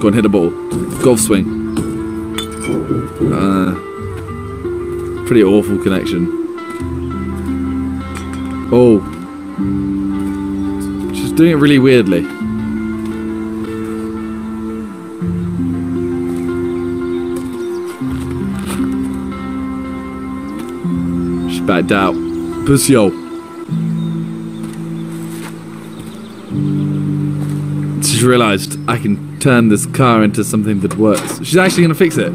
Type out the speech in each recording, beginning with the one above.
Go and hit a ball. Golf swing. Uh, pretty awful connection. Oh. She's doing it really weirdly. She backed out. Pussy She's realised I can turn this car into something that works. She's actually going to fix it.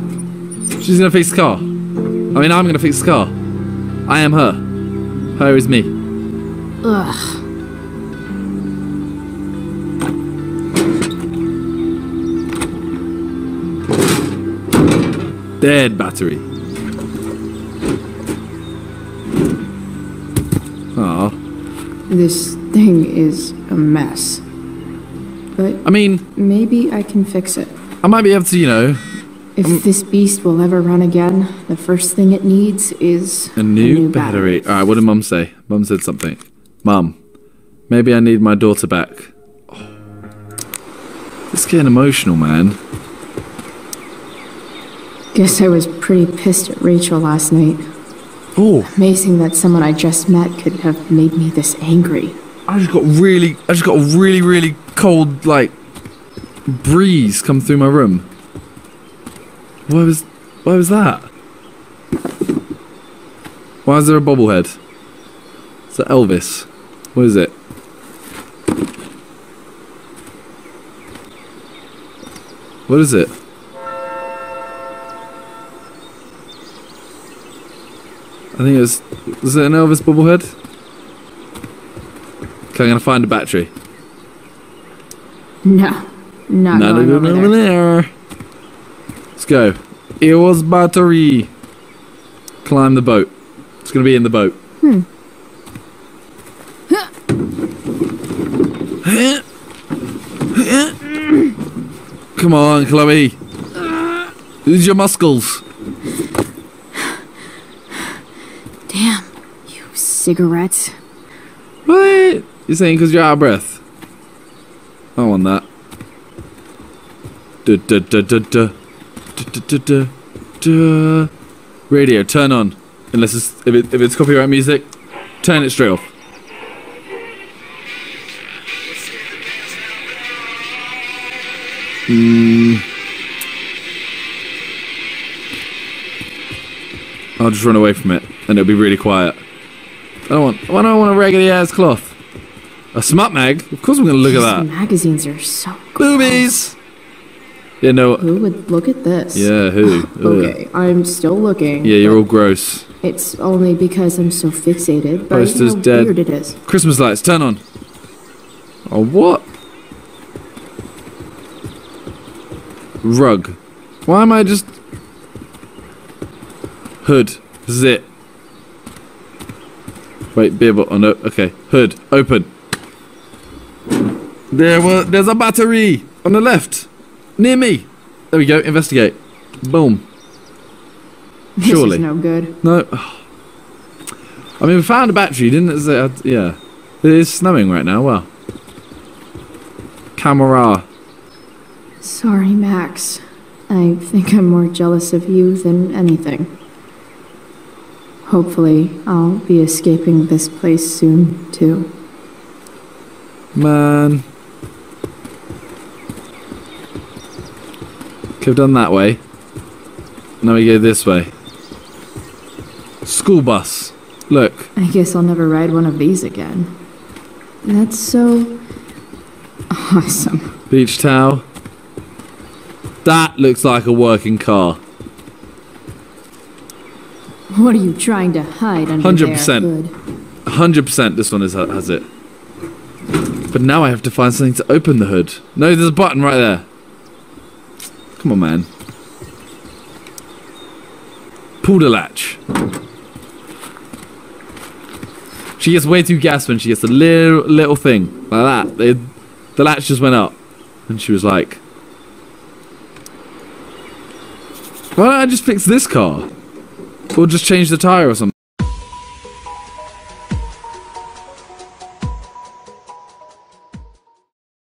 She's going to fix the car. I mean, I'm going to fix the car. I am her. Her is me. Ugh. Dead battery. Aw. This thing is a mess. But I mean, maybe I can fix it. I might be able to, you know, If this beast will ever run again, the first thing it needs is a new, battery. Alright, what did Mum say? Mum said something. Mum, maybe I need my daughter back. Oh. It's getting emotional, man. Guess I was pretty pissed at Rachel last night. Oh, Amazing that someone I just met could have made me this angry. I just got really, I just got a really, really cold, like, breeze come through my room. Where was, why was that? Why is there a bobblehead? It's Elvis? What is it? What is it? I think it was. Was it an Elvis bobblehead? Okay, I'm gonna find a battery. No, not Not going over over there. there. Let's go. It was battery. Climb the boat. It's gonna be in the boat. Hmm. Come on, Chloe. Use your muscles. Damn, you cigarettes. What? You're saying because you're out of breath? I want that. Duh, duh, duh, duh, duh. Duh, duh, duh, duh, duh. Radio, turn on. Unless it's if, it, if it's copyright music, turn it straight off. Mm. I'll just run away from it, and it'll be really quiet. I don't want. Why do I want a raggedy ass cloth? A smut mag? Of course, I'm gonna look at that. magazines are so Boobies. Yeah, no. Who would look at this? Yeah, who? Okay, I'm still looking. Yeah, you're all gross. It's only because I'm so fixated by Poster's how dead. weird it is. Christmas lights, turn on. Oh, what? Rug. Why am I just. Hood. It. Wait, beer bottle. Oh, no. Okay. Hood. Open. There was. There's a battery on the left. Near me. There we go. Investigate. Boom. This Surely. is no good. No. I mean, we found a battery, didn't it? uh, Yeah. It is snowing right now. Well. Camera. Sorry, Max. I think I'm more jealous of you than anything. Hopefully, I'll be escaping this place soon, too. Man. Could have done that way. Now we go this way. School bus. Look. I guess I'll never ride one of these again. That's so. awesome. Beach towel. That looks like a working car. What are you trying to hide under 100%. there, Hood? 100% this one is, has it. But now I have to find something to open the hood. No, there's a button right there. Come on, man. Pull the latch. She gets way too gassed when she gets a little little thing like that. The latch just went up, and she was like, "Why don't I just fix this car, or just change the tire or something?"